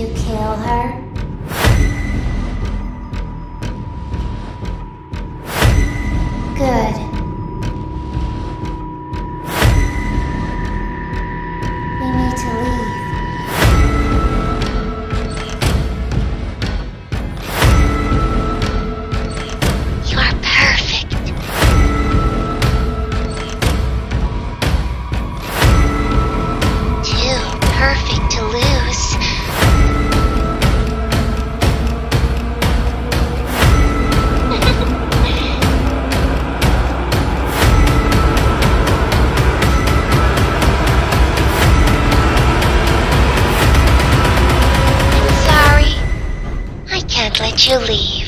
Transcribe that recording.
you kill her? Good. We need to leave. You're perfect. Too perfect to lose. Can't let you leave.